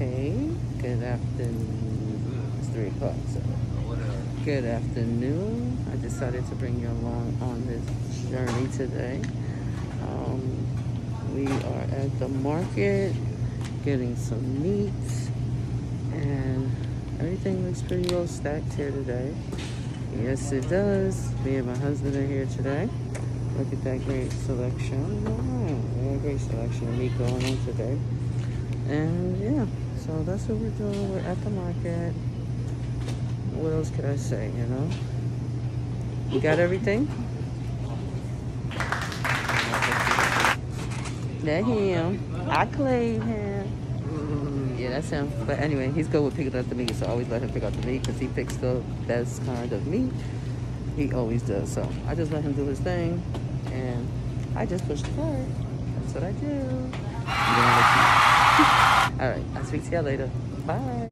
Okay, good afternoon. It's 3 o'clock, so. Good afternoon. I decided to bring you along on this journey today. Um, we are at the market getting some meat, and everything looks pretty well stacked here today. Yes, it does. Me and my husband are here today. Look at that great selection. Wow, a great selection of meat going on today. And that's what we're doing. We're at the market. What else could I say, you know? You got everything? That him. I claim him. Yeah, that's him. But anyway, he's good with picking up the meat, so I always let him pick up the meat because he picks the best kind of meat. He always does. So I just let him do his thing, and I just push the cart. That's what I do. All right, I'll speak to y'all later. Bye.